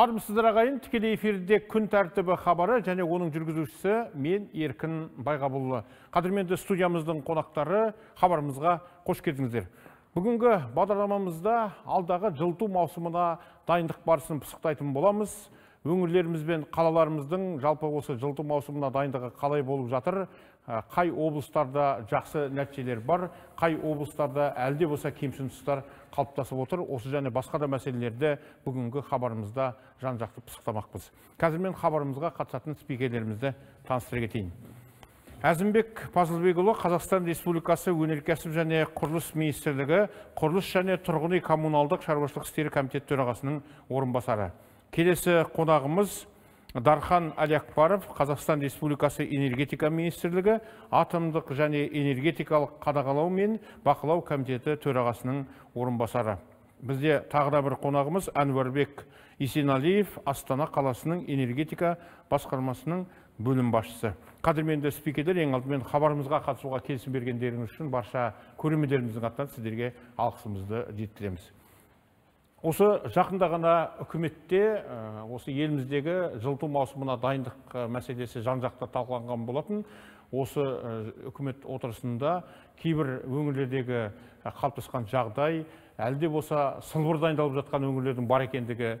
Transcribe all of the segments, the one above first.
армысыздар ағайын тікелей эфирде күн тәртібі хабары және оның жүргізушісі мен еркін байғабұлы. Қадірменді студиямыздың қонақтары хабарымызға қош келдіңіздер. Бүгінгі бағдарламамызда алдағы жылыту маусымына дайындық барысын пысықтайтын боламыз. Өңірлеріміз бен қалаларымыздың жалпы осы жылыту маусымына дайындығы қалай болып жатыр қай облыстарда жақсы нәтижелер бар қай облыстарда әлде болса кемшін тұстар қалыптасып отыр осы және басқа да мәселелерді бүгінгі хабарымызда жан жақты пысықтамақпыз. Қазір мен хабарымызға қатысатын спикерлерімізді таныстыра кетейін. Әзімбек пазылбекұлы қазақстан республикасы өнеркәсіп және құрылыс министрлігі құрылыс және тұрғын үй коммуналдық шаруашылық істері комитеті төрағасының орынбасары. Келесі қонағымыз дархан әлиакбаров қазақстан республикасы энергетика министрлігі атомдық және энергетикалық қадағалау мен бақылау комитеті төрағасының орынбасары. Бізде тағы да бір қонағымыз әнуарбек есеналиев астана қаласының энергетика басқармасының бөлім басшысы. Қадірменді спикерлер ең алдымен хабарымызға қатысуға келісім бергендеріңіз үшін барша көрермендеріміздің атынан сіздерге алғысымызды жеткіземіз. Осы жақында ғана үкіметте осы еліміздегі жылыту маусымына дайындық мәселесі жан жақты талқыланған болатын. Осы үкімет отырысында кейбір өңірлердегі қалыптасқан жағдай әлде болса сылбыр дайындалып жатқан өңірлердің бар екендігі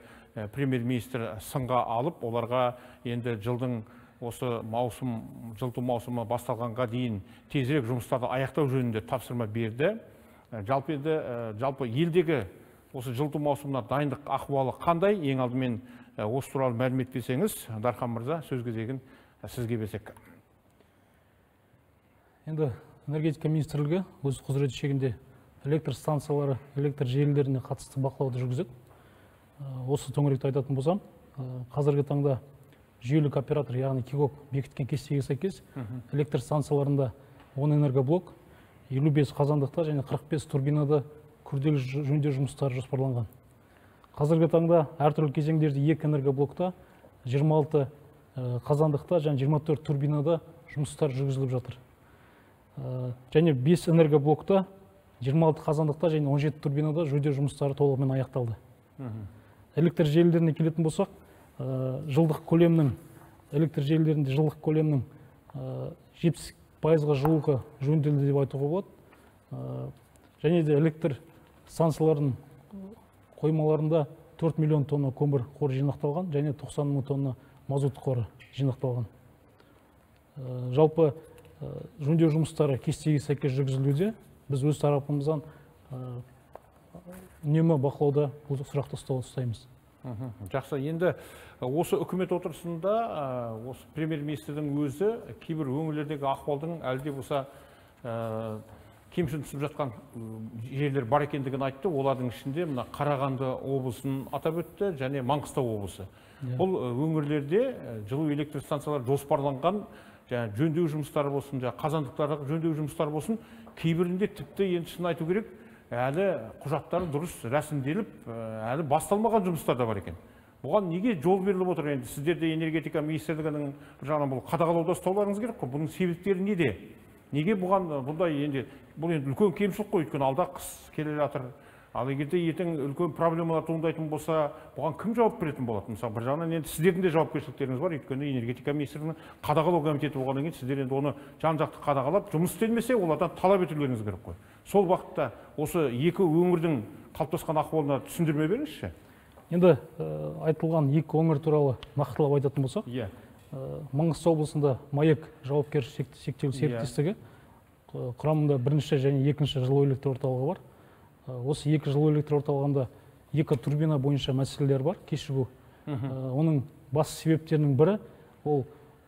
премьер министр сынға алып оларға енді жылдың осы маусым жылыту маусымы басталғанға дейін тезірек жұмыстарды аяқтау жөнінде тапсырма берді. Жалпы енді жалпы елдегі осы жылыту маусымына дайындық ахуалы қандай? Ең алдымен осы туралы мәлімет берсеңіз дархан мырза сөз кезегін сізге берсек. Енді энергетика министрлігі өз құзыреті шегінде электр станциялары электр желілеріне қатысты бақылауды жүргізеді осы төңіректе айтатын болсам қазіргі таңда жүйелік оператор яғни кигок бекіткен кестеге сәйкес электр станцияларында он энергоблок елу бес қазандықта және қырық бес турбинада күрделі жөндеу жұмыстары жоспарланған. Қазіргі таңда әртүрлі кезеңдерде екі энергоблокта 26 қазандықта және 24 турбинада жұмыстар жүргізіліп жатыр. Және 5 энергоблокта 26 қазандықта және 17 турбинада жөндеу жұмыстары толығымен аяқталды. Электр желілеріне келетін болсақ жылдық көлемнің электр желілерінде жылдық көлемнің жетпіс пайызға жуығы жөнделді деп айтуға болады. Және де электр станциялардың қоймаларында 4 миллион тонна көмір қоры жинақталған және 90 мың тонна мазут қоры жинақталған. Жалпы жөндеу жұмыстары кестеге сәйкес жүргізілуде. Біз өз тарапымыздан үнемі бақылауда бұл сұрақты ұстаймыз. Жақсы. Енді осы үкімет отырысында осы премьер министрдің өзі кейбір өңірлердегі ахуалдың әлде болса кемшін түсіп жатқан жерлер бар екендігін айтты. Олардың ішінде мына қарағанды облысын атап өтті және маңғыстау облысы. Иә. бұл өңірлерде жылу электр станциялары жоспарланған жаңа жөндеу жұмыстары болсын жаңа қазандықтарға жөндеу жұмыстары болсын кейбірінде тіпті енді шын айту керек әлі құжаттары дұрыс рәсімделіп әлі басталмаған жұмыстар да бар екен. Бұған неге жол беріліп отыр енді? Сіздер де энергетика министрлігінің бір жағынан бұл қадағалауда ұстауларыңыз керек қой. Бұның себептері неде? Неге бұған бұндай енді бұл енді үлкен кемшілік қой өйткені алда қыс келе жатыр. Ал егер де ертең үлкен проблемалар туындайтын болса бұған кім жауап беретін болады? Мысалы бір жағынан енді сіздердің де жауапкершіліктеріңіз бар. Өйткені энергетика министрлігінің қадағалау комитеті болғаннан кейін сіздер енді оны жан жақты қадағалап жұмыс істелмесе олардан талап етулеріңіз керек қой. Сол уақытта осы екі өңірдің қалыптасқан ахуалына түсіндірме беріңізші. Енді айтылған екі өңір туралы нақтылап айтатын болсақ иә. маңғыстау облысында маек жауапкершілігі шектеулі серіктестігі құрамында бірінші және екінші жылу электр орталығы бар. Осы екі жылу электр орталығында екі турбина бойынша мәселелер бар кешігу. Оның басты себептерінің бірі ол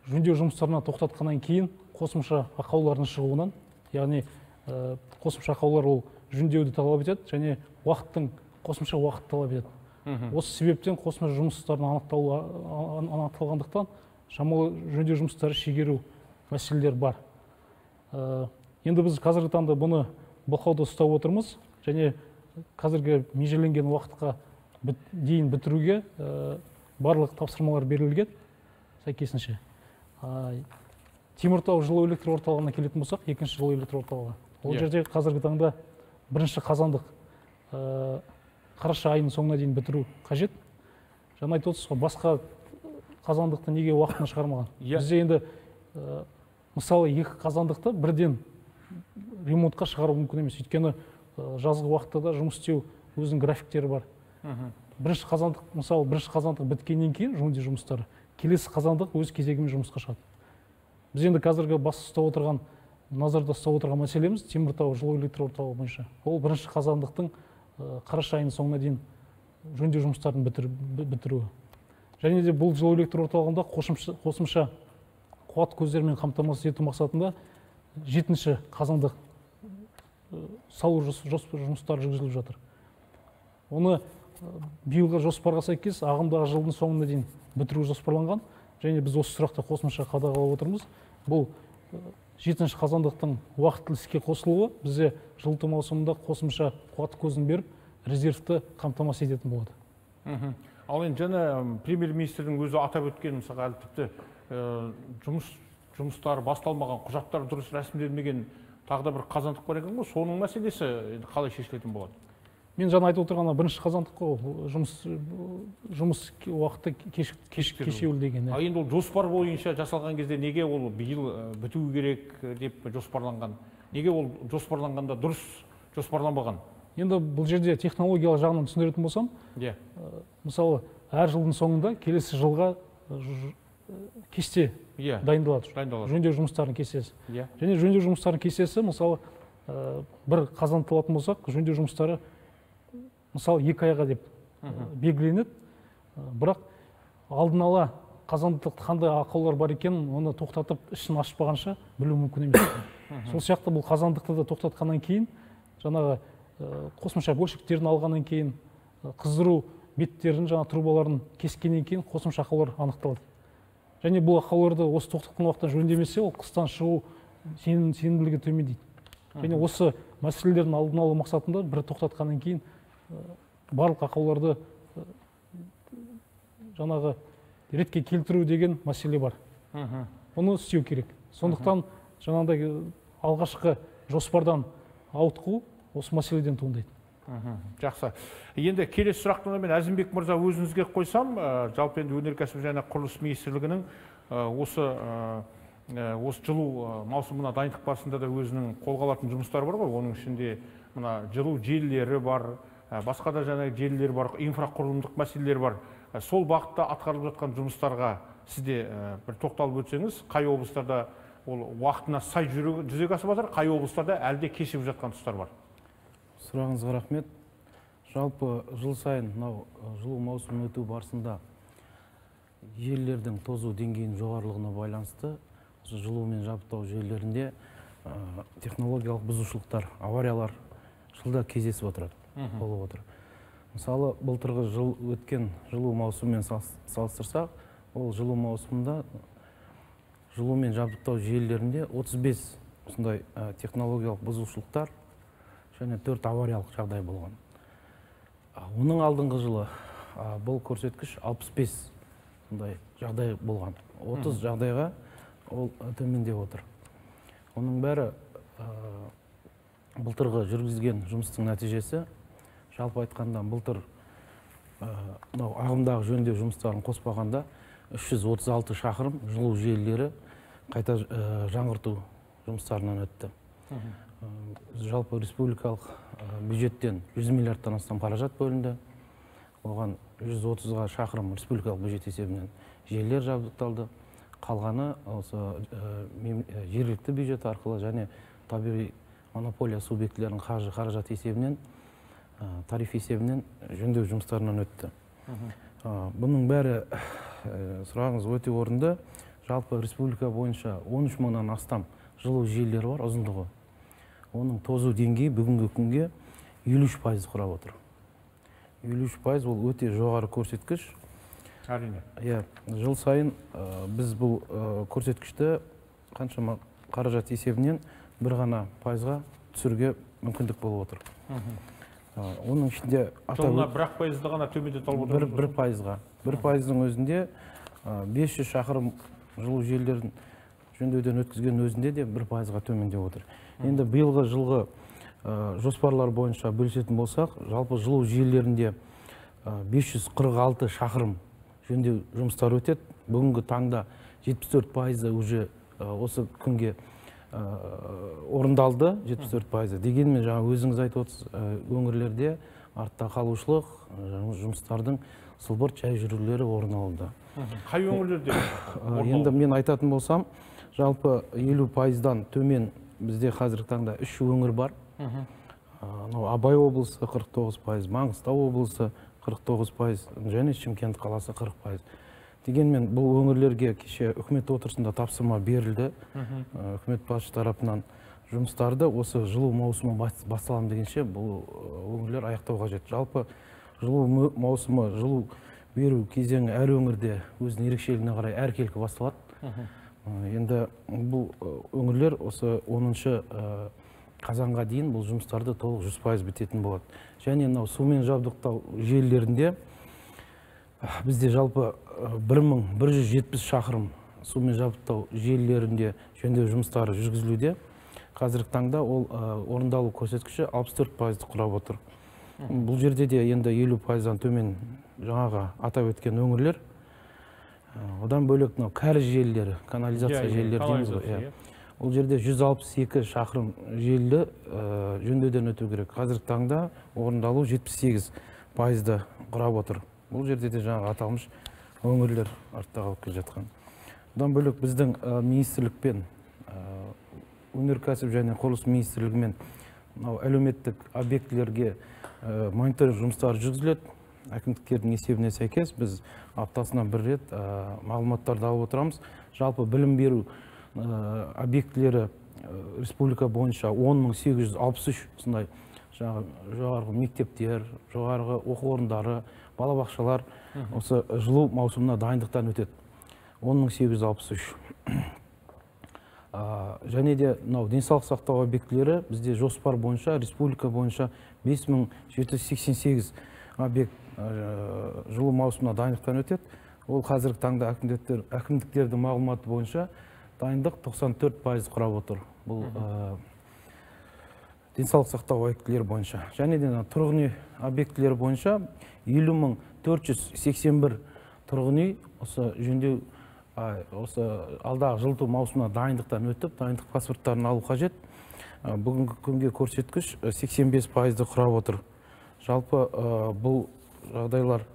жөндеу жұмыстарына тоқтатқаннан кейін қосымша ақаулардың шығуынан яғни қосымша ақаулар ол жөндеуді талап етеді және уақыттың қосымша уақыт талап етеді. Осы себептен қосымша жұмыстардың анықталғандықтан шамалы жөндеу жұмыстары шегеру мәселелер бар. Енді біз қазіргі таңда бұны бақылауда ұстап отырмыз және қазіргі межеленген уақытқа дейін бітіруге барлық тапсырмалар берілген. Сәйкесінше. Теміртау жылу электр орталығына келетін болсақ екінші жылу электр орталығы. Ол иә. жерде қазіргі таңда бірінші қазандық қараша айының соңына дейін бітіру қажет. Жаңа айтып отырсыз ғой басқа қазандықты неге уақытында шығармаған? Иә. бізде енді ә, мысалы екі қазандықты бірден ремонтқа шығару мүмкін емес. Өйткені жазғы уақытта да жұмыс істеу өзінің графиктері бар. Бірінші қазандық мысалы бірінші қазандық біткеннен кейін жөндеу жұмыстары келесі қазандық өз кезегімен жұмысқа шығады. Біз енді қазіргі бас ұстап отырған назарда ұстап отырған мәселеміз теміртау жылу электр орталығы бойынша. Ол бірінші қазандықтың қараша айының соңына дейін жөндеу жұмыстарын бітір, бі- бітіруі. Және де бұл жылу электр орталығында қосымша, қосымша қуат көздерімен қамтамасыз ету мақсатында жетінші қазандық ә, салу жұмыстары жүргізіліп жатыр. Оны ә, биылғы жоспарға сәйкес ағымдағы жылдың соңына дейін бітіру жоспарланған және біз осы сұрақты қосымша қадағалап отырмыз. Бұл ә, жетінші қазандықтың уақытылы іске қосылуы бізде жылыту маусымында қосымша қуат көзін беріп резервті қамтамасыз ететін болады. Мгм. ал енді жаңа премьер министрдің өзі атап өткен мысалға әлі тіпті жұмыс жұмыстары басталмаған құжаттар дұрыс рәсімделмеген тағы да бір қазандық бар екен ғой соның мәселесі енді қалай шешілетін болады? Мен жаңа айтып отырған бірінші қазандық қой ол жұмыс жұмыс уақыты кешеуіл деген а иә. енді ол жоспар бойынша жасалған кезде неге ол биыл бітуі керек деп жоспарланған? Неге ол жоспарланғанда дұрыс жоспарланбаған? Енді бұл жерде технологиялық жағынан түсіндіретін болсам иә. мысалы әр жылдың соңында келесі жылға кесте иә. дайындалады. Дайындалады. Жөндеу жұмыстарының кестесі. Иә. Және жөндеу жұмыстарының кестесі мысалы ә, бір қазандықты алатын болсақ жөндеу жұмыстары мысалы екі айға деп ә, белгіленеді. Ә, бірақ алдын ала қазандықта қандай ақаулар бар екенін оны тоқтатып ішін ашпағанша білу мүмкін емес. Сол сияқты бұл қазандықты да тоқтатқаннан кейін жаңағы қосымша бөлшектерін алғаннан кейін қыздыру беттерін жаңа трубаларын кескеннен кейін қосымша ақаулар анықталады. Және бұл ақауларды осы тоқтатқан уақытта жөндемесе ол қыстан шығу сенім, сенімділігі төмендейді. Және осы мәселелердің алдын алу мақсатында бір тоқтатқаннан кейін барлық ақауларды жаңағы ретке келтіру деген мәселе бар. Мхм. оны істеу керек. Сондықтан жаңағыдай алғашқы жоспардан ауытқу осы мәселеден туындайды. Жақсы. Енді келесі сұрақты мен әзімбек мырза өзіңізге қойсам жалпы енді өнеркәсіп және құрылыс министрлігінің осы осы жылу маусымына дайындық барысында да өзінің қолға алатын жұмыстары бар ғой. Оның ішінде мына жылу желілері бар басқа да жаңағы желілер бар инфрақұрылымдық мәселелер бар. Сол бағытта атқарылып жатқан жұмыстарға сізде бір тоқталып өтсеңіз қай облыстарда ол уақытына сай жүзеге асып жатыр қай облыстарда әлі де кешігіп жатқан тұстар бар? Сұрағыңызға рахмет. Жалпы жыл сайын мынау жылу маусымын өту барысында желілердің тозу деңгейінің жоғарылығына байланысты осы жылумен жабдықтау жүйелерінде ы, технологиялық бұзушылықтар авариялар жылда кездесіп отырады болып отыр. Мысалы былтырғы жыл өткен жылу маусымымен салыс- салыстырсақ ол жылу маусымында жылумен жабдықтау желілерінде 35 осындай ы, технологиялық бұзушылықтар және төрт авариялық жағдай болған. Оның алдыңғы жылы бұл көрсеткіш 65 сондай жағдай болған. 30 жағдайға ол төмендеп отыр. Оның бәрі былтырғы жүргізілген жұмыстың нәтижесі. Жалпы айтқанда былтыр мынау ағымдағы жөндеу жұмыстарын қоспағанда 336 шақырым жылу желілері қайта ә, жаңғырту жұмыстарынан өтті. Жалпы республикалық ә, бюджеттен 100 миллиардтан астам қаражат бөлінді. Оған 130-ға шақырым республикалық бюджет есебінен желілер жабдықталды. Қалғаны осы ә, жергілікті бюджет арқылы және табиғи монополия субъектілерінің қаржы қаражат есебінен ә, тариф есебінен жөндеу жұмыстарынан өтті. Ә, бұның бәрі ә, сұрағыңыз өте орынды. Жалпы республика бойынша 13 мыңнан астам жылу желілері бар ұзындығы оның тозу деңгейі бүгінгі күнге 53 пайыз құрап отыр. 53 пайыз ол өте жоғары көрсеткіш. Әрине. Иә жыл сайын ә, біз бұл ә, көрсеткішті қаншама қаражат есебінен бір ғана пайызға түсіруге мүмкіндік болып отыр. Ә, оның ішінде жылына бір ақ пайызды ғана төмендете алып бір, отырмыз бір пайызға. Бір пайыздың өзінде ә, 500 шақырым жылу желілерін жөндеуден өткізген өзінде де бір пайызға төмендеп отыр. Енді биылғы жылғы ә, жоспарлар бойынша бөлісетін болсақ жалпы жылу желілерінде ә, 546 шақырым жөндеу жұмыстары өтеді. Бүгінгі таңда 74 пайызы уже э, осы күнге э, орындалды. 74 пайызы. Дегенмен жаңа өзіңіз айтып отырсыз э, өңірлерде артта қалушылық э, жұмыстардың сылбыр жай жүрулері орын алуда қай өңірлерде? Енді мен айтатын болсам жалпы елу пайыздан төмен бізде қазіргі таңда үш өңір бар. Мынау абай облысы 49 пайыз маңғыстау облысы 49 пайыз және шымкент қаласы 40 пайыз. Дегенмен бұл өңірлерге кеше үкімет отырысында тапсырма берілді. Үкімет басшы тарапынан жұмыстарды осы жылу маусымы бас- басталамын дегенше бұл өңірлер аяқтау қажет. Жалпы жылу маусымы жылу беру кезеңі әр өңірде өзінің ерекшелігіне қарай әркелкі басталады. Енді бұл өңірлер осы 10 ә, қазанға дейін бұл жұмыстарды толық жүз пайыз бітетін болады. Және мынау сумен жабдықтау желілерінде бізде жалпы ә, 1170 шақырым сумен жабдықтау желілерінде жөндеу жұмыстары жүргізілуде. Қазіргі таңда ол орындалу көрсеткіші 64 пайызды құрап отыр. Бұл жерде де енді 50 пайыздан төмен жаңағы атап өткен өңірлер одан бөлек мынау кәріз желілері канализация желілері дейміз ғой иә. ол жерде 162 шақырым желі ә, жөндеуден өту керек. Қазіргі таңда орындалу 78 пайызды құрап отыр. Бұл жерде де жаңағы аталмыш өңірлер артта қалып келе жатқан. Одан бөлек біздің ә, министрлікпен ә, өнеркәсіп және құрылыс министрлігімен мынау әлеуметтік объектілерге ә, мониторинг жұмыстары жүргізіледі. Әкімдіктердің есебіне сәйкес біз аптасына бір рет ә, мағлұматтарды алып отырамыз. Жалпы білім беру ә, объектілері республика бойынша 10863 сондай жаңағы жоғарғы мектептер жоғарғы оқу орындары балабақшалар осы жылу маусымына дайындықтан өтеді. 10863 А, және де мынау денсаулық сақтау объектілері бізде жоспар бойынша республика бойынша 5788 объект жылу маусымына дайындықтан өтеді. Ол қазіргі таңда әкімдіктер әкімдіктердің мағлұматы бойынша дайындық 94 пайыз құрап отыр. Бұл ә, денсаулық сақтау объектілері бойынша. Және де тұрғын үй объектілері бойынша елу мың төрт жүз сексен бір тұрғын үй осы жөндеу осы алдағы жылыту маусымына дайындықтан өтіп дайындық паспорттарын алу қажет. А, бүгінгі күнге көрсеткіш э, 85 пайызды құрап отыр. Жалпы ә, бұл жағдайлар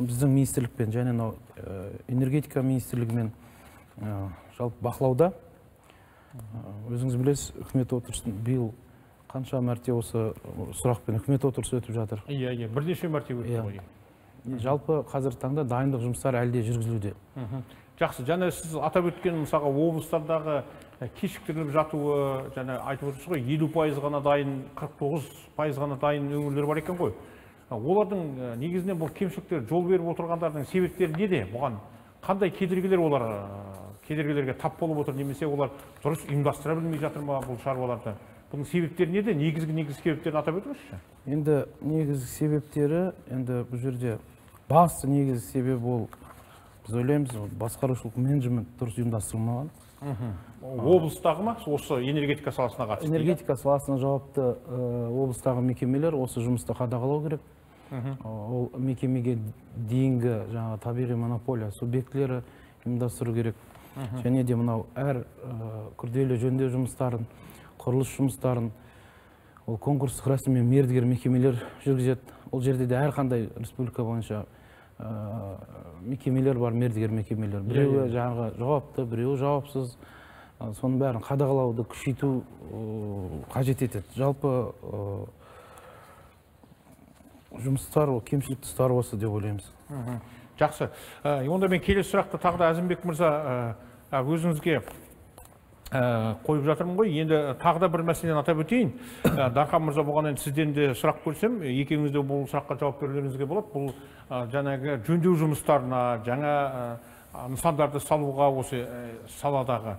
біздің министрлікпен және мынау энергетика министрлігімен жалпы бақылауда. Өзіңіз білесіз үкімет отырысын биыл қанша мәрте осы сұрақпен үкімет отырысы өтіп жатыр? Иә иә бірнеше мәрте өтті Иә. ғой. Жалпы қазіргі таңда дайындық жұмыстары әлі де жүргізілуде. Жақсы. Және сіз атап өткен мысалға облыстардағы кешіктіріліп жатуы және айтып отырсыз ғой елу пайыз ғана дайын қырық тоғыз пайыз ғана дайын өңірлер бар екен ғой. Олардың негізінен бұл кемшіліктер жол беріп отырғандардың себептері неде? Бұған қандай кедергілер олар кедергілерге тап болып отыр немесе олар дұрыс ұйымдастыра білмей жатыр ма бұл шаруаларды? Бұның себептері неде? Негізгі негізгі себептерін атап өтіңізші. Енді негізгі себептері енді бұл жерде басты негізгі себебі ол біз ойлаймыз басқарушылық менеджмент дұрыс ұйымдастырылмаған. Облыстағы ма? Осы энергетика саласына қатысты энергетика саласына жауапты ә, облыстағы мекемелер осы жұмысты қадағалау керек. Ол мекемеге дейінгі жаңағы табиғи монополия субъектілері ұйымдастыру керек. Және де мынау әр күрделі жөндеу жұмыстарын құрылыс жұмыстарын ол конкурстық рәсіммен мердігер мекемелер жүргізеді. Ол жерде де әрқандай республика бойынша ә, мекемелер бар мердігер мекемелер. Біреуі жаңағы жауапты біреуі жауапсыз. Ә, соның бәрін қадағалауды күшейту ә, қажет етеді. Жалпы жұмыстар ол кемшілік тұстары осы деп ойлаймыз. Жақсы. Ә, онда мен келесі сұрақты тағы да әзімбек мырза ә, өзіңізге ә, қойып жатырмын ғой. Енді тағы да бір мәселені атап өтейін. Дархан мырза бұған енді сізден де сұрақ көрсем екеуіңіз де бұл сұраққа жауап берулеріңізге болады. Бұл жаңағы жөндеу жұмыстарына жаңа нысандарды салуға осы саладағы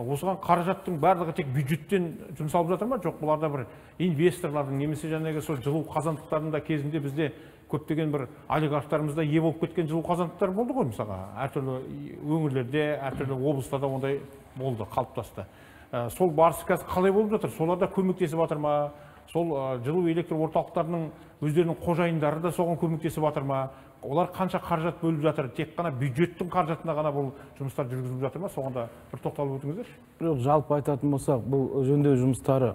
осыған қаражаттың барлығы тек бюджеттен жұмсалып жатыр ма? Жоқ бұларда бір инвесторлардың немесе жаңағы сол жылу қазандықтарында кезінде бізде көптеген бір олигархтарымыз да ие болып кеткен жылу қазандықтар болды ғой мысалға. Әртүрлі өңірлерде әртүрлі облыстарда ондай болды қалыптасты. Ә, сол барысы қазір қалай болып жатыр? Солар да көмектесіп жатыр ма? Сол ә, жылу электр орталықтарының өздерінің қожайындары да соған көмектесіп жатыр ма? Олар қанша қаражат бөліп жатыр тек қана бюджеттің қаражатына ғана бұл жұмыстар жүргізіліп жатыр ма? Соған да бір тоқталып өтіңіздерші. Жоқ жалпы айтатын болсақ бұл жөндеу жұмыстары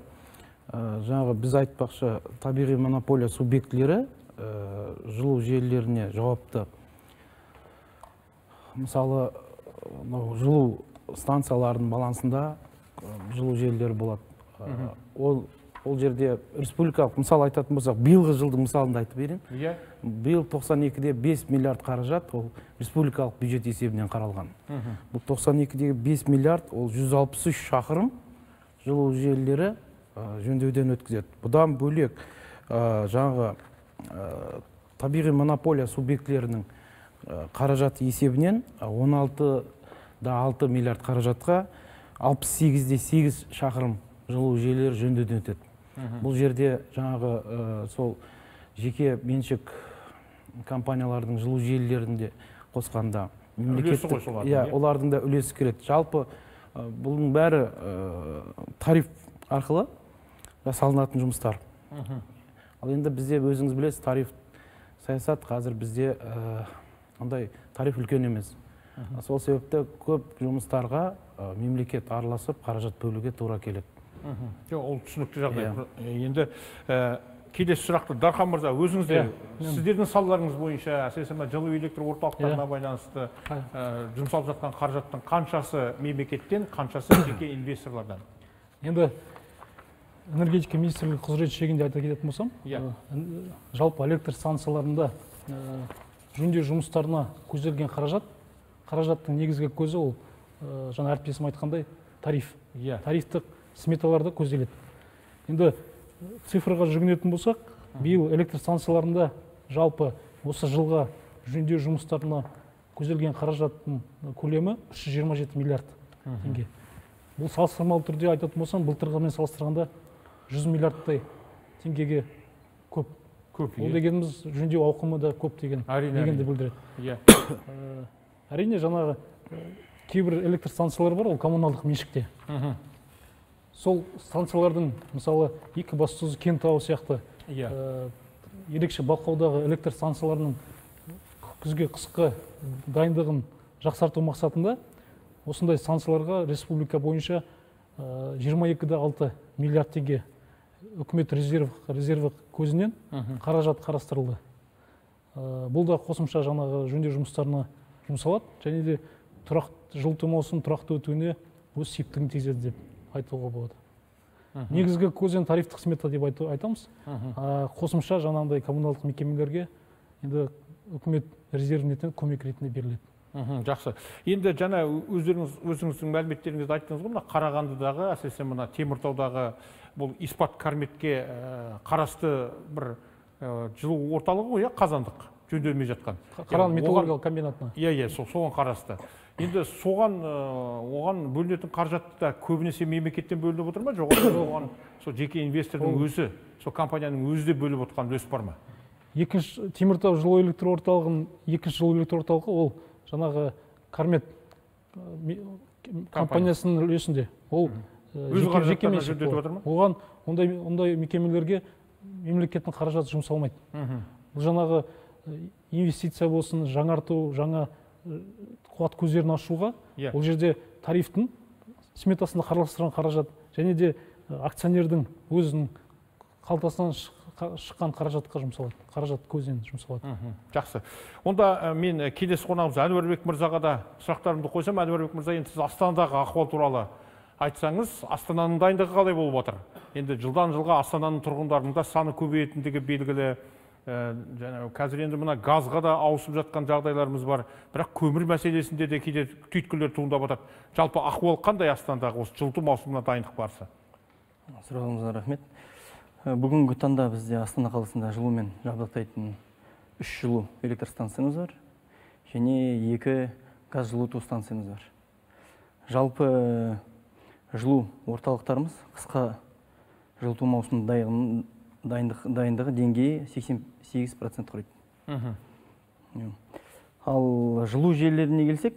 ә, жаңағы біз айтпақшы табиғи монополия субъектілері ә, жылу желілеріне жауапты. Мысалы мынау жылу станцияларының балансында ә, жылу желілері болады. Ол ол жерде республикалық мысал айтатын болсақ биылғы жылдың мысалында айтып берейін иә. Биыл 92-де 5 миллиард қаражат ол республикалық бюджет есебінен қаралған. Бұл 92-дегі 5 миллиард ол 163 шақырым жылу желілері ә, жөндеуден өткізеді. Бұдан бөлек ә, жаңағы ә, табиғи монополия субъектілерінің қаражаты есебінен 16 да 6 миллиард қаражатқа 68-де 8 шақырым жылу желілері жөндеуден өтеді. Бұл жерде жаңағы ә, сол жеке меншік компаниялардың жылу желілерінде қосқанда солардың, иә олардың да үлесі кіреді. Жалпы ә, бұның бәрі ә, тариф арқылы жасалынатын жұмыстар. Ал енді бізде өзіңіз білесіз тариф саясат қазір бізде ә, андай тариф үлкен емес. Сол себепті көп жұмыстарға ә, мемлекет араласып қаражат бөлуге тура келеді. Жоқ ол түсінікті жағдай Иә. Енді келесі сұрақты дархан мырза өзіңіз де Иә. сіздердің салаларыңыз бойынша әсіресе мына жылу электр орталықтарына Иә. байланысты жұмсалып жатқан қаражаттың қаншасы мемлекеттен қаншасы жеке инвесторлардан енді энергетика министрлігі құзыреті шегінде айта кететін болсам Иә. жалпы электр станцияларында жөндеу жұмыстарына көзделген қаражат қаражаттың негізгі көзі ол жаңа әріптесім айтқандай тариф иә тарифтік сметаларда көзделеді. Енді цифрға жүгінетін болсақ биыл электр станцияларында жалпы осы жылға жөндеу жұмыстарына көзделген қаражаттың көлемі 327 миллиард теңге. Бұл салыстырмалы түрде айтатын болсам былтырғымен салыстырғанда 100 миллиардтай теңгеге көп. Көп ол иә. дегеніміз жөндеу ауқымы да көп деген Әрине, дегенді білдіреді. Иә. Ә, әрине жаңағы кейбір электр станциялар бар ол коммуналдық меншікте. Сол станциялардың мысалы екібастұз кентау сияқты иә. ә, ерекше бақылаудағы электр станцияларының күзге қысқы дайындығын жақсарту мақсатында осындай станцияларға республика бойынша ә, 22-де 6 миллиард теңге үкімет резерв резерві көзінен қаражат қарастырылды. Ә, бұл да қосымша жаңағы жөндеу жұмыстарына жұмсалады және де тұрақты жылыту маусымының тұрақты өтуіне өз септігін тигізеді деп. Айтуға болады. Негізгі көз енді тарифтік смета деп айту- айтамыз. А, қосымша жаңағындай коммуналдық мекемелерге енді үкімет резервінен көмек ретінде беріледі. Жақсы. Енді жаңа өздеріңіз өзіңіздің мәліметтеріңізде айттыңыз ғой мына қарағандыдағы әсіресе мына теміртаудағы бұл испат карметке ә, қарасты бір ә, жылу орталығы ғой иә қазандық. Жөнделмей жатқан. Оған- металлургиялық комбинатына. Иә иә соған қарасты. Енді соған ә, оған бөлінетін қаражат та көбінесе мемлекеттен бөлініп отыр ма? Жоқ оған сол жеке инвестордың өзі сол компанияның өзі де бөліп отқан үлес бар ма? Екінші теміртау жылу электр орталығының екінші жылу электр орталығы ол жаңағы кармет ме- компаниясының үлесінде. Ол жеке- ма? оған ондай ондай мекемелерге мемлекеттің қаражаты жұмсалмайды. Бұл жаңағы инвестиция болсын жаңарту жаңа ә, қуат көздерін ашуға Иә. ол жерде тарифтің сметасында қарастырған қаражат және де ә, акционердің өзінің қалтасынан шық- шыққан қаражатқа жұмсалады қаражат көзінен жұмсалады. Мхм, жақсы. Онда ә, мен ә, келесі қонағымыз әнуарбек мырзаға да сұрақтарымды қойсам. Әнуарбек мырза енді сіз астанадағы ахуал туралы айтсаңыз астананың дайындығы қалай болып жатыр енді жылдан жылға астананың тұрғындарының да саны көбейетіндігі белгілі. Жаңағы қазір енді мына газға да ауысып жатқан жағдайларымыз бар. Бірақ көмір мәселесінде де кейде түйткілдер туындап жатады жалпы ахуал қандай астанадағы осы жылыту маусымына дайындық барысы сұрағыңызға рахмет. Ә, бүгінгі таңда бізде астана қаласында жылумен жабдықтайтын үш жылу электр станциямыз бар және екі газ жылыту станциямыз бар. Жалпы ә, жылу орталықтарымыз қысқа жылыту дайын- дайындық, дайындығы деңгейі 88 процент құрайды. Иә. ал жылу желілеріне келсек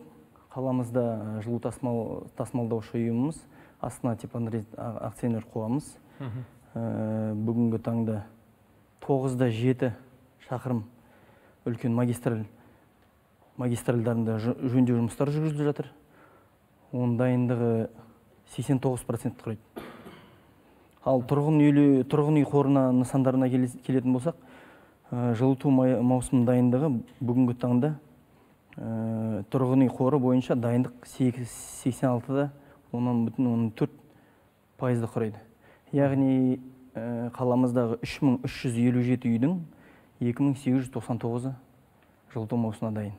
қаламызда жылу тасымал, тасымалдаушы ұйымымыз астана типанрет акционер қоғамымыз ә, бүгінгі таңда тоғызда жеті шақырым үлкен магистраль магистральдарында жө- жөндеу жұмыстары жүргізіліп жатыр. Оның дайындығы 89 процент құрайды. Ал тұрғын үйлі тұрғын үй қорына нысандарына келетін болсақ ә, жылыту маусымының дайындығы бүгінгі таңда ә, тұрғын үй қоры бойынша дайындық 86-да оннан бүтін оннан төрт пайызды құрайды. Яғни ә, қаламыздағы 3357 үйдің 2899-ы жылыту маусымына дайын.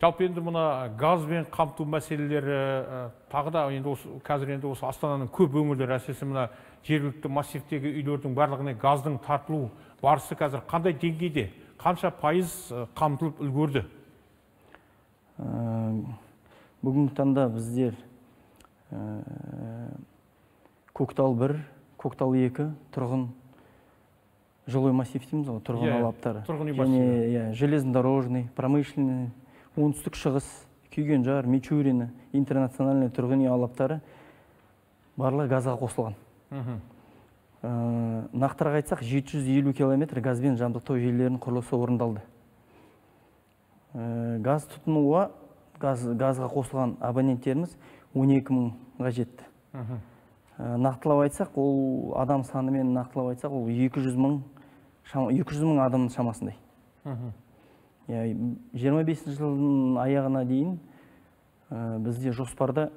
Жалпы енді мына газбен қамту мәселелері ә, тағы да енді осы қазір енді осы астананың көп өңірлері әсіресе мына жергілікті массивтегі үйлердің барлығына газдың тартылу барысы қазір қандай деңгейде? Қанша пайыз ә, қамтылып үлгерді? Ә, бүгінгі таңда біздер көктал 1 көктал 2 тұрғын жилой массив дейміз ғой тұрғын Иә, алаптары. тұрғын үй және иә железнодорожный промышленный оңтүстік шығыс күйгенжар мичурино интернациональный тұрғын үй алаптары барлығы газға қосылған. Ә, нақтырақ айтсақ 750 километр газбен жабдықтау желілерінің құрылысы орындалды. Ә, газ тұтынуға газ, газға қосылған абоненттеріміз 12 мыңға жетті. Ә, нақтылап айтсақ ол адам санымен нақтылап айтсақ ол 200 мың шам- 200 мың адамның шамасындай. Иә 25 жылдың аяғына дейін ә, бізде жоспарда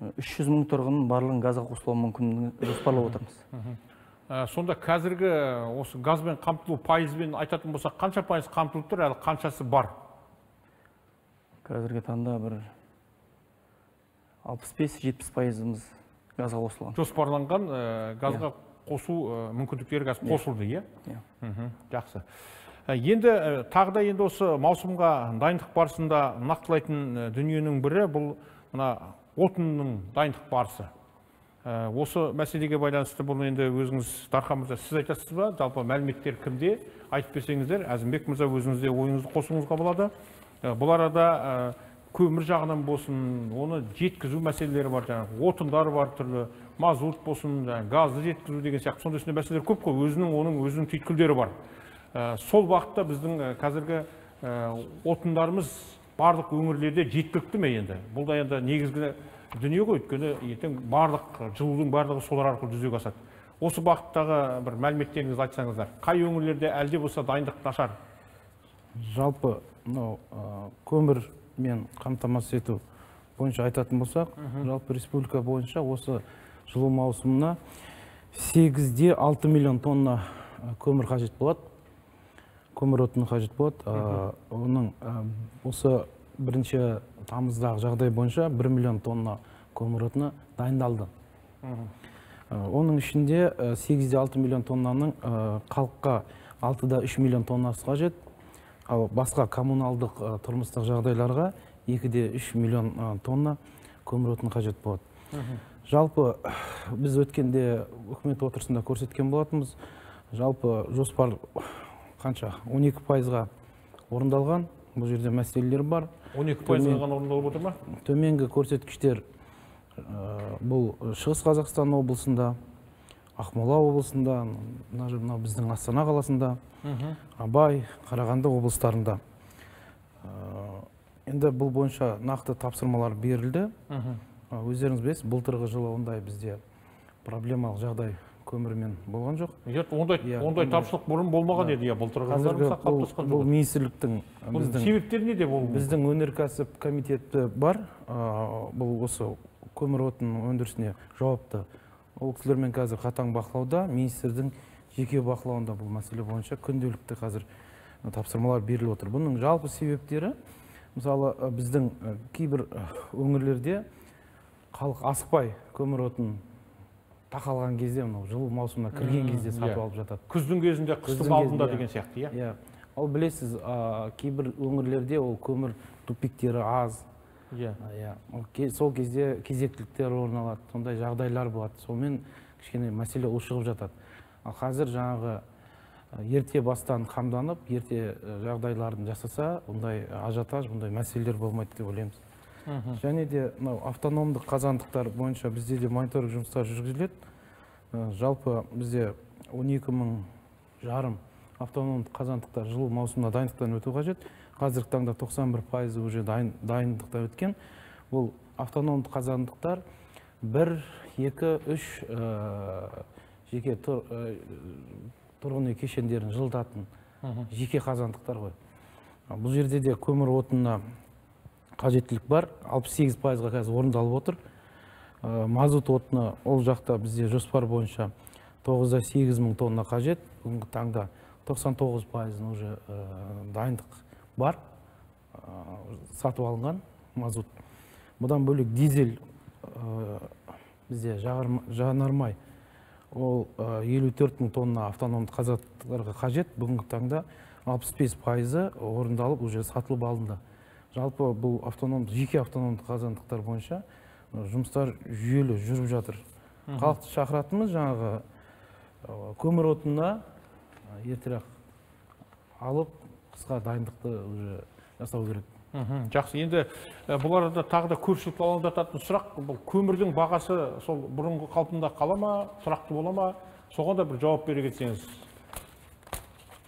ә, 300 мың тұрғынның барлығын газға қосылуы мүмкіндігін жоспарлап отырмыз. Ә, сонда қазіргі осы газбен қамтылу пайызбен айтатын болсақ қанша пайыз қамтылып тұр? Әлі қаншасы бар? Қазіргі таңда бір 65-70 пайызымыз газға қосылған. Жоспарланған ә, газға қосу ә, мүмкіндіктері қазір қосылды иә? Иә. Жақсы. Енді ә, тағы да енді осы маусымға дайындық барысында нақтылайтын ә, дүниенің бірі бұл мына отынның дайындық барысы. Ә, осы мәселеге байланысты бұл енді өзіңіз дархан мырза сіз айтасыз ба? Жалпы мәліметтер кімде? Айтып берсеңіздер әзімбек мырза өзіңіз де ойыңызды қосуыңызға болады. Ә, бұл арада ә, көмір жағынан болсын оны жеткізу мәселелері бар жаңағы отындар бар түрлі мазут болсын жаңағы газды жеткізу деген сияқты сондай сондай мәселелер көп қой. Өзінің оның өзінің түйткілдері бар. Ә, сол бағытта біздің ә, қазіргі ә, отындарымыз барлық өңірлерде жеткілікті ме енді? Бұл да енді негізгі дүние ғой. Өйткені ертең барлық жылудың барлығы солар арқылы жүзеге асады. Осы бағыттағы бір мәліметтеріңізді айтсаңыздар қай өңірлерде әлде болса дайындық нашар? Жалпы мынау көмірмен қамтамасыз ету бойынша айтатын болсақ жалпы республика бойынша осы жылу маусымына миллион тонна көмір қажет болады. Көмір отыны қажет болады. Оның осы бірінші тамыздағы жағдай бойынша 1 миллион тонна көмір отыны дайындалды. Оның ішінде ә, 8-де 6 миллион тоннаның халыққа 6-да 3 миллион тоннасы қажет. Ал басқа коммуналдық тұрмыстық жағдайларға 2-де 3 миллион ә, тонна көмір отыны қажет болады. Жалпы біз өткенде үкімет отырысында көрсеткен болатынбыз. Жалпы жоспар қанша? 12 пайызға орындалған. Бұл жерде мәселелер бар. 12 пайызға ғана орындалып отыр ма? төменгі көрсеткіштер ә, бұл шығыс қазақстан облысында ақмола облысында мына біздің астана қаласында абай қарағанды облыстарында. Ә, енді бұл бойынша нақты тапсырмалар берілді. Ә, өздеріңіз білесіз былтырғы жылы ондай бізде проблемалық жағдай көмірмен болған жоқ. Иә ондай ондай. тапшылық бұрын болмаған еді иә былтырғы жылдары бұл, қалыптасқан бұл жоқ. министрліктің біздің себептері неде бұл біздің өнеркәсіп комитеті бар. Бұл осы көмір отын өндірісіне жауапты. Ол кісілермен қазір қатаң бақылауда. Министрдің жеке бақылауында бұл мәселе бойынша күнделікті қазір тапсырмалар беріліп отыр. Бұның жалпы себептері мысалы біздің кейбір өңірлерде халық асықпай көмір отын тақалған кезде мынау жылу маусымына кірген кезде сатып иә. алып жатады. Күздің кезінде қыстың алдында деген сияқты иә. иә. Ал білесіз ә, кейбір өңірлерде ол көмір тупиктері аз. Иә. Иә. Сол кезде кезектіліктер орын алады сондай жағдайлар болады. Сонымен кішкене мәселе ушығып жатады. Ал қазір жаңағы ерте бастан қамданып ерте ә, жағдайларын жасаса бұндай ажиотаж бұндай мәселелер болмайды деп ойлаймыз. Және де мынау автономдық қазандықтар бойынша бізде де мониторинг жұмыстары жүргізіледі. Ә, жалпы бізде 12 мың жарым автономды қазандықтар жылу маусымына дайындықтан өту қажет. Қазіргі таңда 91 пайызы уже дайын, дайындықтан өткен. Бұл автономды қазандықтар бір екі үш ә, жеке тұр, ә, тұрғын үй кешендерін жылытатын жеке қазандықтар ғой. Бұл жерде де көмір отынына қажеттілік бар. 68 пайызға қазір орындалып отыр. Ә, мазут отыны ол жақта бізде жоспар бойынша 9 8 мың тонна қажет. Бүгінгі таңда 99 пайызын уже ә, дайындық бар. Ә, сатып алынған мазут. Бұдан бөлек дизель бізде жанармай. Ол ә, 54 мың тонна автономды қазандықтарға қажет. Бүгінгі таңда 65 пайызы орындалып уже сатылып алынды. Жалпы бұл автономды жеке автономды қазандықтар бойынша жұмыстар жүйелі жүріп жатыр. Халықты шақыратынымыз жаңағы көмір отынына ертерек алып қысқа дайындықты уже жасау керек. Жақсы. Енді ә, бұл арада тағы да көпшілікті алаңдататын сұрақ бұл көмірдің бағасы сол бұрынғы қалпында қала ма тұрақты бола ма? Соған да бір жауап бере кетсеңіз.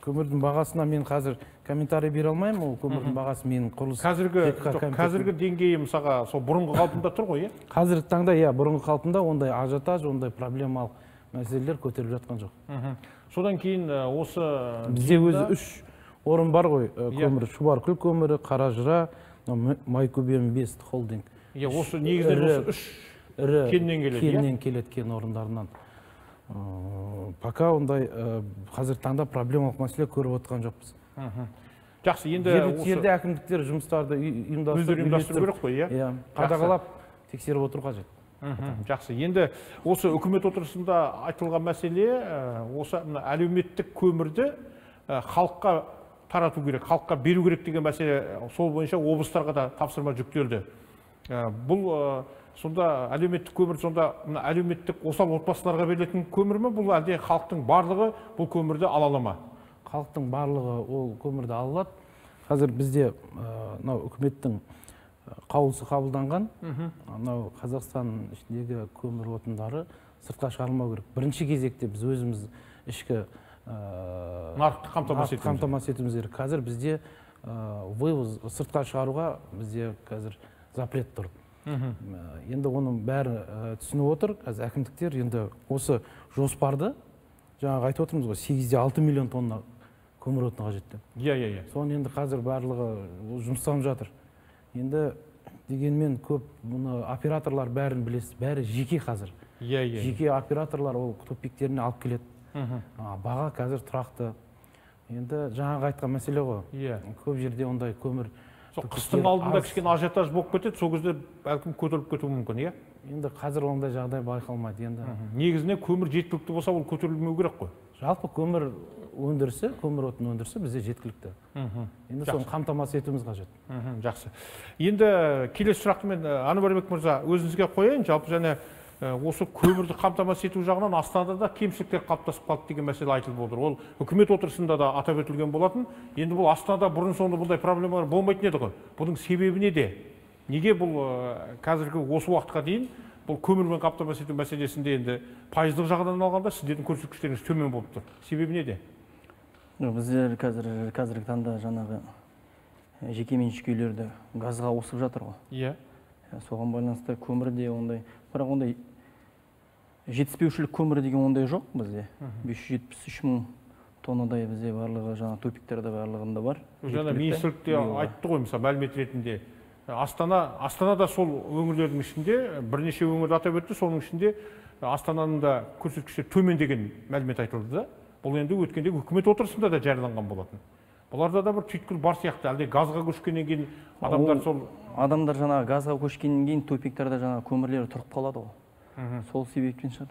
Көмірдің бағасына мен қазір комментарий бере алмаймын ол көмірдің бағасы менің құрылыс қазіргі қазіргі деңгейі мысалға сол бұрынғы қалпында тұр ғой иә? қазіргі таңда иә бұрынғы қалпында ондай ажиотаж ондай проблемалық мәселелер көтеріліп жатқан жоқ. Содан кейін ә, осы бізде өзі үш орын бар ғой ә, Иә. көмір шұбаркүл көмірі қаражыра майкөбе инвест холдинг. Иә осы негізінен осы үш ірі Кеннен келеді, иә? кеннен келеді кен орындарынан. Ә, пока ондай қазіргі таңда проблемалық мәселе көріп отырған жоқпыз. Жақсы енді жергілікті жерде әкімдіктер жұмыстарды ұйымдастырып ұйымдастыру керек қой иә? Иә қадағалап тексеріп отыру қажет. Жақсы. Енді осы үкімет отырысында айтылған мәселе осы мына әлеуметтік көмірді халыққа тарату керек халыққа беру керек деген мәселе сол бойынша облыстарға да тапсырма жүктелді. Бұл сонда әлеуметтік көмір сонда мына әлеуметтік осал отбасыларға берілетін көмір ме? Бұл әлде халықтың барлығы бұл көмірді ала ала ма? Халықтың барлығы ол көмірді ала алады. Қазір бізде ә, мынау үкіметтің қаулысы қабылданған. Мынау қазақстан ішіндегі көмір отындары сыртқа шығарылмау керек. Бірінші кезекте біз өзіміз ішкі ә, нарықты қамтамасыз қамтамасыз етуіміз керек. Қазір бізде ә, вывоз сыртқа шығаруға бізде қазір запрет тұр. Ә, енді оның бәрі ә, түсініп отыр. Қазір әкімдіктер енді осы жоспарды жаңағы айтып отырмыз ғой сегізде алты миллион тонна көмір отыны қажет деп. Иә иә иә. Соны енді қазір барлығы жұмыстанып жатыр. Енді дегенмен көп мұны операторлар бәрін білесіз бәрі жеке қазір. Иә иә жеке операторлар ол тупиктеріне алып келеді. А, баға қазір тұрақты. Енді жаңағы айтқан мәселе ғой. Иә. Көп жерде ондай көмір сол қыстың алдында аз. кішкене ажиотаж болып кетеді сол кезде бәлкім көтеріліп кетуі мүмкін иә? Енді қазір ондай жағдай байқалмайды енді. Негізінен көмір жеткілікті болса ол көтерілмеу керек қой. Жалпы көмір өндірісі көмір отын өндірісі бізде жеткілікті. Енді соны қамтамасыз етуіміз қажет. Жақсы. Енді келесі сұрақты мен әнуарбек мырза өзіңізге қояйын. Жалпы және ә, осы көмірді қамтамасыз ету жағынан астанада да кемшіліктер қалыптасып қалды деген мәселе айтылып отыр. Ол үкімет отырысында да атап өтілген болатын. Енді бұл астанада бұрын соңды бұндай проблемалар болмайтын еді ғой. Бұның себебі неде? Неге бұл қазіргі осы уақытқа дейін бұл көмірмен қамтамасыз ету мәселесінде енді пайыздық жағынан алғанда сіздердің көрсеткіштеріңіз төмен болып тұр? Себебі неде? Біздер қазір қазіргі таңда жаңағы жекеменшік үйлерді газға ауысып жатыр ғой. Иә. Соған байланысты көмір де ондай бірақ ондай жетіспеушілік көмірі деген ондай жоқ бізде. Бес жүз жетпіс үш мың тоннадай бізде барлығы жаңағы топиктерде барлығында бар. Жаңа Жеткілікті. министрлік те биылға. айтты ғой мысалы мәлімет ретінде. Астана астана да сол өңірлердің ішінде бірнеше өңірді атап өтті соның ішінде астананың да көрсеткіштері төмен деген мәлімет айтылды да. Бұл енді өткенде үкімет отырысында да жарияланған болатын. Бұларда да бір түйткіл бар сияқты. Әлде газға көшкеннен кейін адамдар Ол- сол адамдар жаңағы газға көшкеннен кейін топиктерде жаңағы көмірлері тұрып қалады ғой. Сол себептен шығар.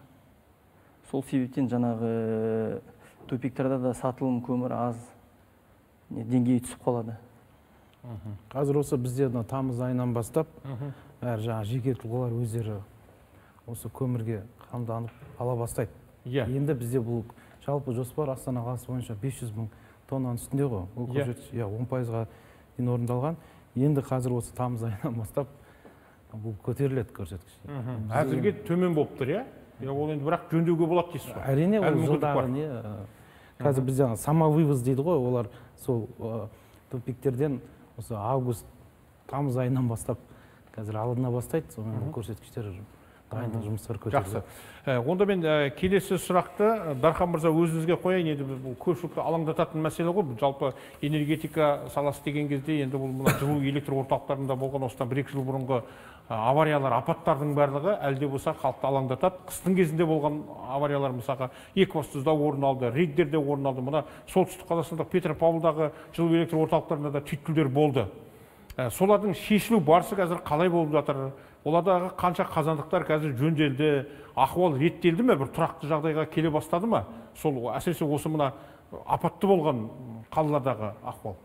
Сол себептен жаңағы топиктерде де сатылым көмір аз деңгейі түсіп қалады. Қазір осы бізде мына тамыз айынан бастап әр жаңағы жеке тұлғалар өздері осы көмірге қамданып ала бастайды. Иә. Енді бізде бұл жалпы жоспар астана қаласы бойынша 500 мың тоннаның үстінде ғой. Бұл Иә. көрсеткіш иә он пайызға дейін орындалған. Енді қазір осы тамыз айынан бастап бұл көтеріледі көрсеткіш. Әзірге төмен болып тұр иә? Иә ол енді бірақ жөндеуге болады дейсіз ғой. Әрине ол жылдағы не қазір біз жаңағы самовывоз дейді ғой олар сол тупиктерден осы август тамыз айынан бастап қазір алына бастайды сонымен көрсеткіштер дайындық жұмыстары жақсы. көтерілді Ә, онда мен келесі сұрақты дархан мырза өзіңізге қояйын. Енді бұл көпшілікті алаңдататын мәселе ғой. Жалпы энергетика саласы деген кезде енді бұл мына жылу электр орталықтарында болған осыдан бір екі жыл бұрынғы авариялар апаттардың барлығы әлде болса халықты алаңдатады. Қыстың кезінде болған авариялар мысалға екібастұзда орын алды риддерде орын алды. Мына солтүстік қазақстандық петропавлдағы жылу электр орталықтарында да түйткілдер болды. Ә, солардың шешілу барысы қазір қалай болып жатыр? Олардағы қанша қазандықтар қазір жөнделді ахуал реттелді ме? Бір тұрақты жағдайға келе бастады ма? Сол әсіресе осы мына апатты болған қалалардағы ахуал.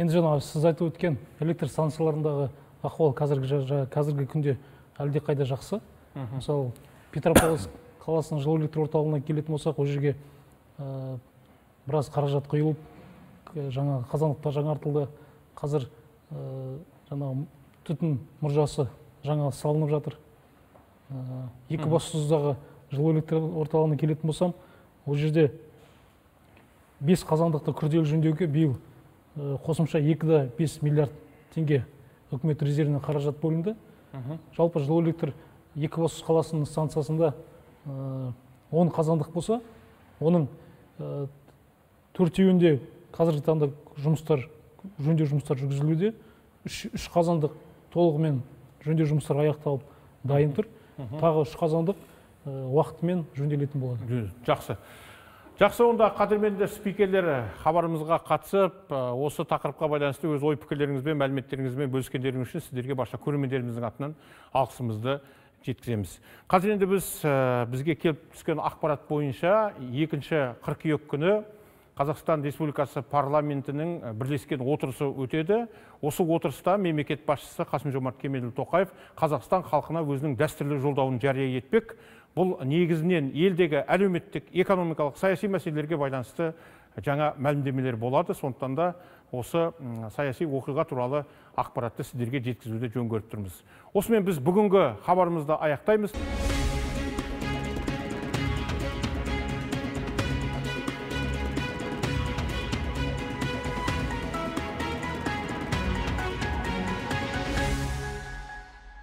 Енді жаңағы сіз айтып өткен электр станцияларындағы ахуал қазіргі қазіргі күнде әлдеқайда жақсы. Мысалы петропавловск қаласының жылу электр орталығына келетін болсақ ол жерге ә, біраз қаражат құйылып жаңағы қазандықтар жаңартылды. Қазір жаңағы түтін мұржасы жаңа салынып жатыр. Ә, екібастұздағы жылу электр орталығына келетін болсам ол жерде бес қазандықты күрделі жөндеуге биыл ә, қосымша екі да бес миллиард теңге үкімет резервінен қаражат бөлінді. Жалпы жылу электр екібастұз қаласының станциясында он қазандық болса оның төртеуінде қазіргі таңда жұмыстар жөндеу жұмыстары жүргізілуде. Үш, үш қазандық толығымен жөндеу жұмыстары аяқталып дайын тұр. Тағы үш қазандық уақытымен жөнделетін болады. Жақсы. Жақсы онда қадірменді спикерлер хабарымызға қатысып осы тақырыпқа байланысты өз ой пікірлеріңізбен мәліметтеріңізбен бөліскендеріңіз үшін сіздерге барша көрермендеріміздің атынан алғысымызды жеткіземіз. Қазір енді біз бізге келіп түскен ақпарат бойынша екінші қыркүйек күні қазақстан республикасы парламентінің ә, бірлескен отырысы өтеді. Осы отырыста мемлекет басшысы қасым жомарт кемелұлы тоқаев қазақстан халқына өзінің дәстүрлі жолдауын жария етпек. Бұл негізінен елдегі әлеуметтік экономикалық саяси мәселелерге байланысты жаңа мәлімдемелер болады. Сондықтан да осы саяси оқиға туралы ақпаратты сіздерге жеткізуді жөн көріп тұрмыз. Осымен біз бүгінгі хабарымызды аяқтаймыз.